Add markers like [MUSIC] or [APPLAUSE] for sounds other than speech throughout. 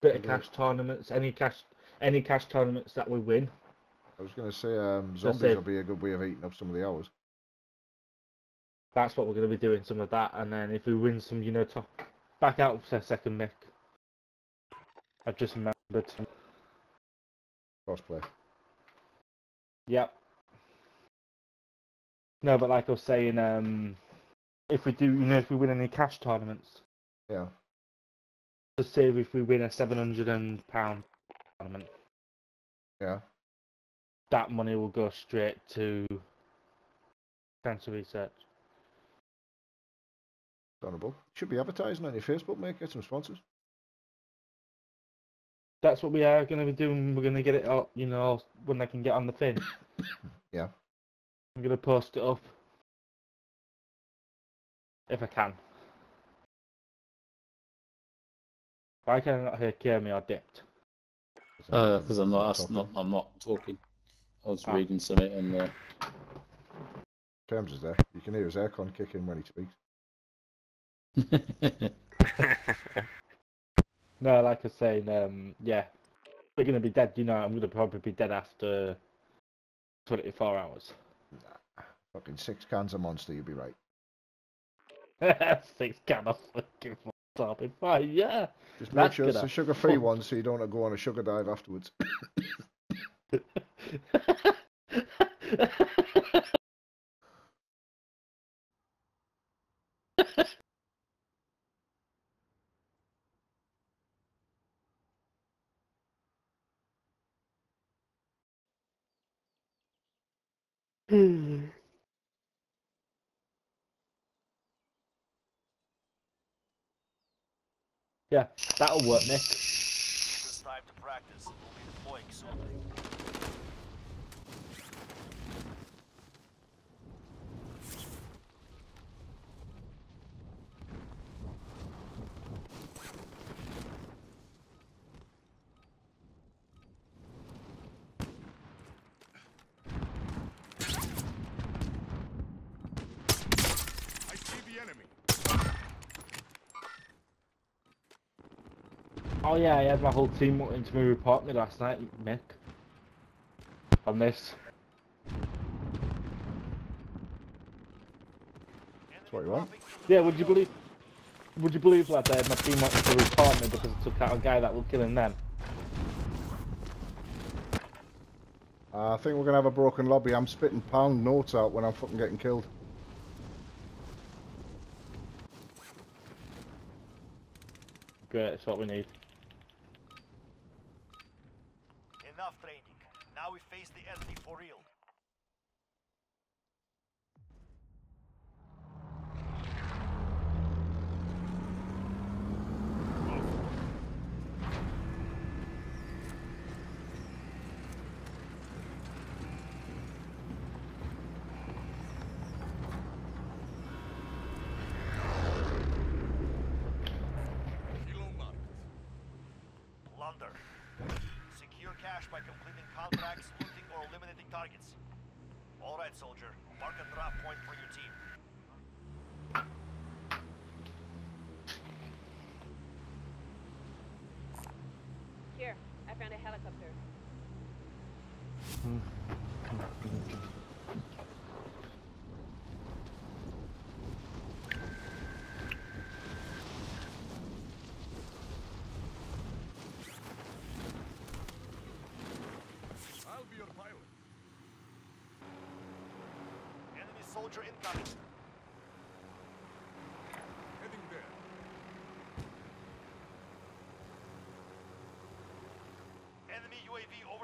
bit of cash tournaments, any cash, any cash tournaments that we win. I was going to say um, zombies will be a good way of eating up some of the hours. That's what we're going to be doing, some of that, and then if we win some, you know, top, back out for a second, Mick. I've just remembered. Crossplay. Yep. No, but like I was saying, um, if we do, you know, if we win any cash tournaments, Yeah. To say if we win a seven hundred and pound tournament, Yeah. that money will go straight to cancer research. Honourable. Should be advertising on your Facebook, mate. Get some sponsors. That's what we are going to be doing. We're going to get it up, you know, when I can get on the thing. [COUGHS] Yeah. I'm going to post it up if I can. Why can I not hear hear me or dipped? Because Uh, I'm not, Talking. not, I'm not talking. I was Ah. reading something and uh, Terms is there. You can hear his aircon kicking when he speaks. [LAUGHS] No, like I was saying, um, yeah, we're going to be dead. You know, I'm going to probably be dead after 24 hours. Fucking six cans of Monster, you'd be right. [LAUGHS] Six cans of fucking topic. Fine, yeah. Just make sure it's a sugar-free fuck- one so you don't go on a sugar dive afterwards. [LAUGHS] [SIGHS] [LAUGHS] yeah, that'll work, Nick. It's time to practice. We'll be deploying soon. I see the enemy. Oh yeah, I had my whole team wanting to report me last night, Mick. On this. That's what you want. Yeah, would you believe? Would you believe, lad, I had my team wanting to report me because I took out a guy that was killing them? Uh, I think we're going to have a broken lobby. I'm spitting pound notes out when I'm fucking getting killed. Great, that's what we need. Enough training. Now we face the enemy for real. Kilo marked. Plunder. Secure cash by completing contracts, looting, or eliminating targets. All right, soldier. Mark a drop point for your team. Here, I found a helicopter. I'll be your pilot. Enemy soldier incoming. Heading there. Enemy UAV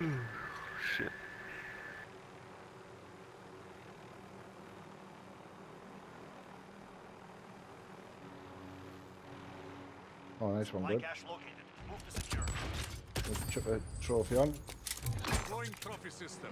overhead. Oh, nice one, Supply good. cache located. Move to secure. Let's chuck uh, a trophy on. Deploying trophy system.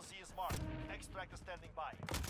LZ is marked. Extract standing by.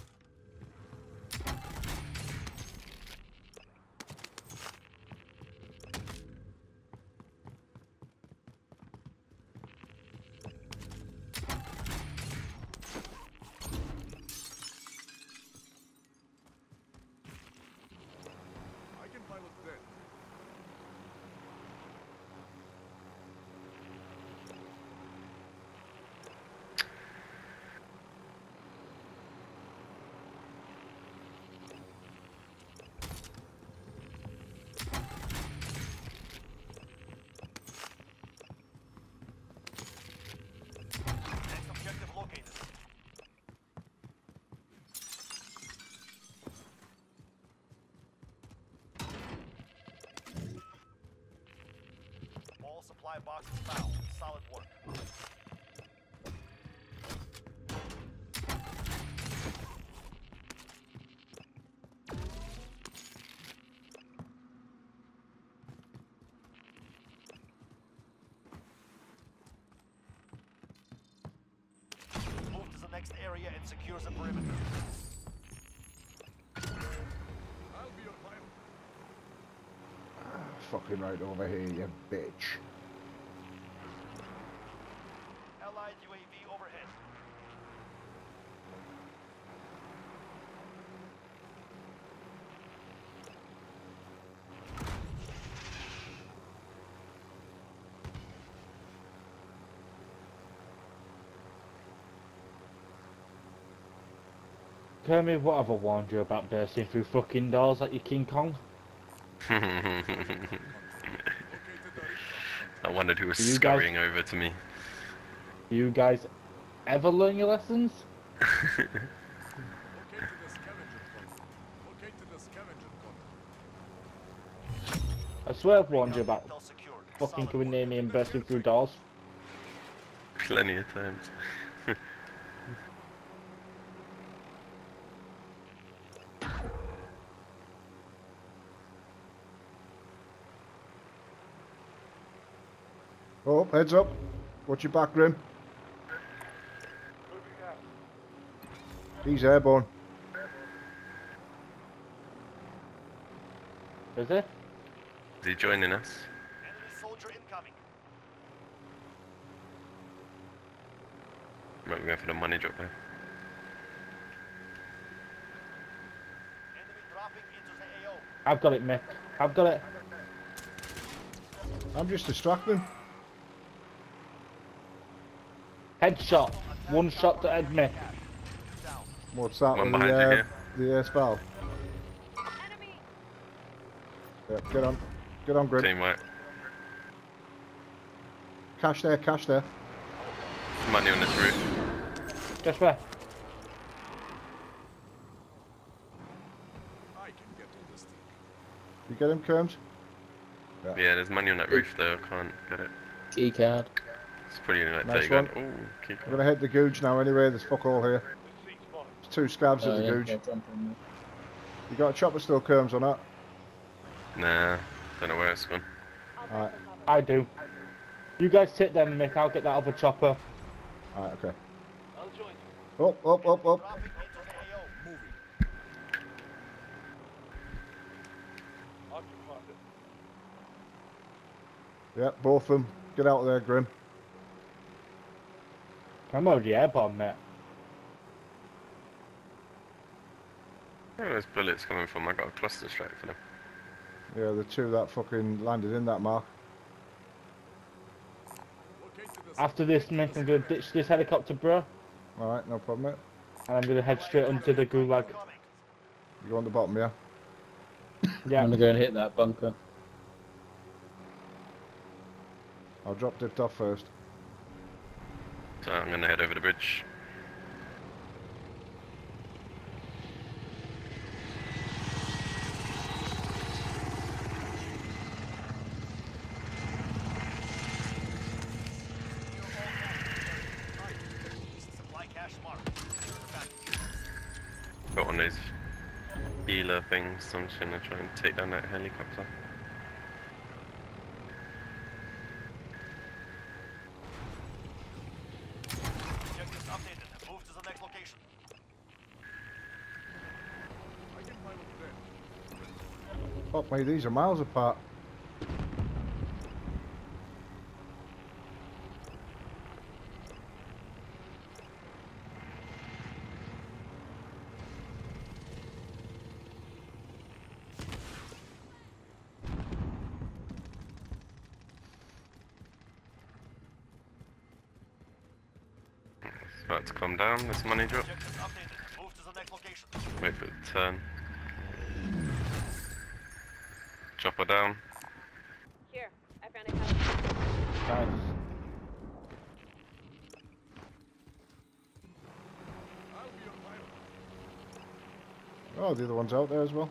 Supply boxes found. Solid work. Move to the next area and secure the perimeter. Fucking right over here, you bitch. Allied UAV overhead. Kermit, what have I warned you about bursting through fucking doors like you King Kong? [LAUGHS] I wondered who was You guys- scurrying over to me. You guys ever learn your lessons? Located the scavenger point. Located the scavenger point. I swear I've warned you about fucking coming near me and bursting through doors. Plenty of times. Oh, heads up. Watch your back, Grim. He's airborne. Is it? Is he joining us? Enemy soldier incoming. Might be going for the money drop there. Enemy dropping into the AO. I've got it, Mick. I've got it. I'm just distracting. Headshot. One shot to head Mick. Down. What's that? One behind the, you uh, here. the air spell. Yeah, get on. Get on, Grim. Team white. Cash there, cash there. Money on this roof. Just where? I can get on this thing. You get him, Kerms? Yeah, there's money on that roof though. I can't get it. Key card. It's probably like Nice 30 grand. one. Ooh, keep I'm gonna hit the googe now anyway, there's fuck all here. There's two scabs Oh, of the yeah, googe. yeah, jump on there. You got a chopper still, Kerms, on that? Nah, don't know where it's gone. I'll Alright. take the cover. I do. You guys sit there, Mick. I'll get that other chopper. Alright, okay. Up, up, up, up. Dropping into the AO. Moving. Yeah, both of them. Get out of there, Grim. I'm already airborne, mate. Where are those bullets coming from? I got a cluster strike for them. Yeah, the two that fucking landed in that mark. After this, Mick, I'm gonna ditch this helicopter, bro. Alright, no problem, mate. And I'm gonna head straight onto the gulag. You go on the bottom, yeah? Yeah. I'm gonna go and hit that bunker. I'll drop dipped off first. So I'm gonna head over the bridge. Got one of those healer things, so I'm just gonna try and take down that helicopter. Objectives updated. Move to the next Fuck me, these are miles apart. It's about to come down, this money drop. Objectives updated. Move to the next location. Wait for it to turn. Chopper down. Here, I found a helicopter. Nice. I'll be your pilot. Oh, the other one's out there as well.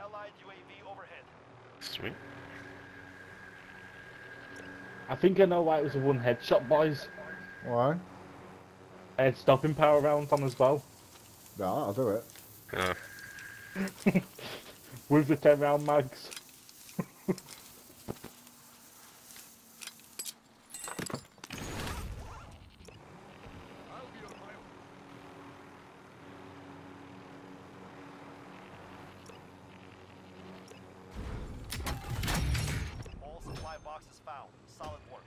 Allied UAV overhead. Sweet. I think I know why it was a one headshot, boys. Why? I had stopping power rounds on as well. No, I'll do it. Uh, [LAUGHS] With the 10 round mags. I'll be your pilot. All supply boxes found. Solid work.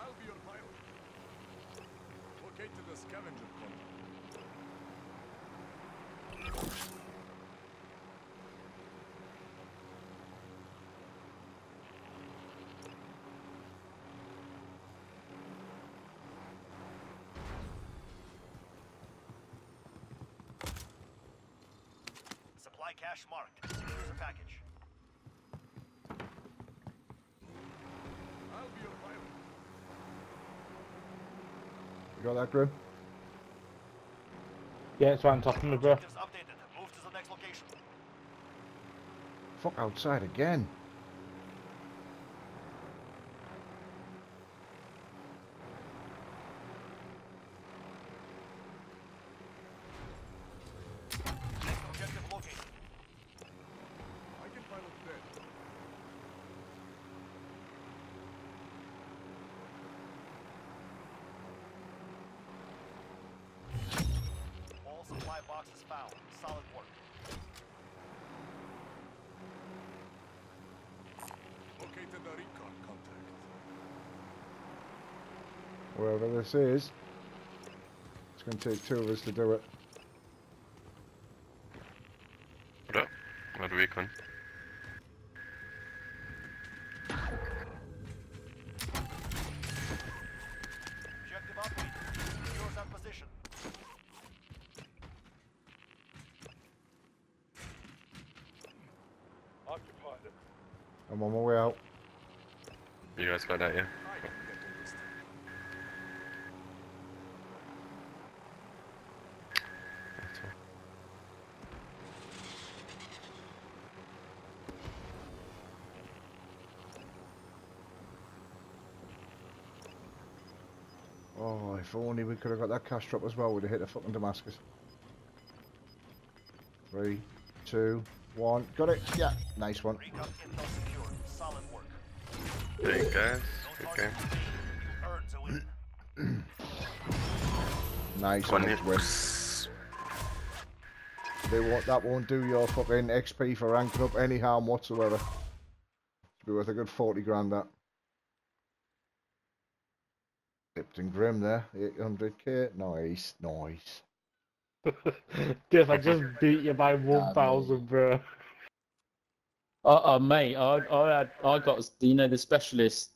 I'll be your pilot. Locate to the scavenger point. Supply cache marked. Secure the package. I'll be your pilot. You got that, Grim? Yeah, it's right on top of me, bro. Objectives updated. Move to the next. Fuck outside again. Next objective located. I can pilot that. All supply boxes found. Solid work. Located the recon contact. Wherever this is. It's going to take two of us to do it. what up? What recon? Objective updated. Secure that position. I'm on my way out. You guys got that, yeah? I can get on Oh, if only we could have got that cash drop as well, we'd have hit the fucking Damascus. Three, two, one. Got it? Yeah. Nice one. There you guys. No Good game. targets remain. You earned the win. Nice One one. hit. Win. They won't, that won't do your fucking XP for ranking up any harm whatsoever. It'll be worth a good 40 grand that. Lipton Grim there, 800k. Nice, nice. [LAUGHS] Div, I just beat you by 1,000, bro. Uh, uh, mate, I, I I got, you know, the specialist